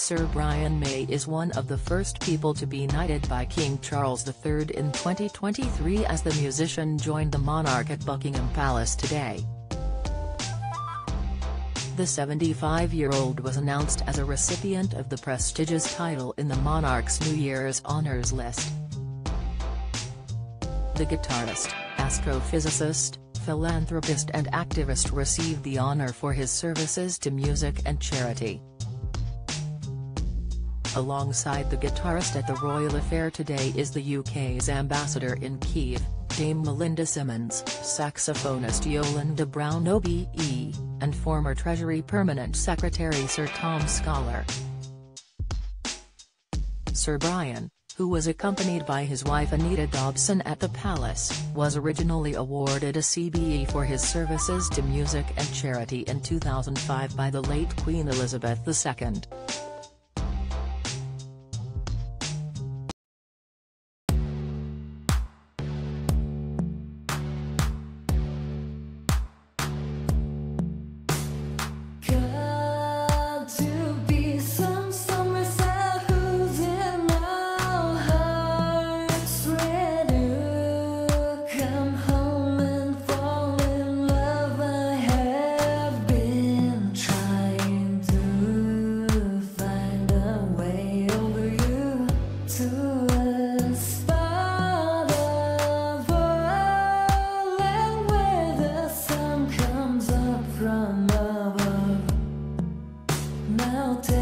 Sir Brian May is one of the first people to be knighted by King Charles III in 2023 as the musician joined the monarch at Buckingham Palace today. The 75-year-old was announced as a recipient of the prestigious title in the monarch's New Year's honours list. The guitarist, astrophysicist, philanthropist and activist received the honour for his services to music and charity. Alongside the guitarist at the royal affair today is the UK's ambassador in Kiev, Dame Melinda Simmons, saxophonist Yolanda Brown OBE, and former Treasury Permanent Secretary Sir Tom Scholar. Sir Brian, who was accompanied by his wife Anita Dobson at the palace, was originally awarded a CBE for his services to music and charity in 2005 by the late Queen Elizabeth II. I'll out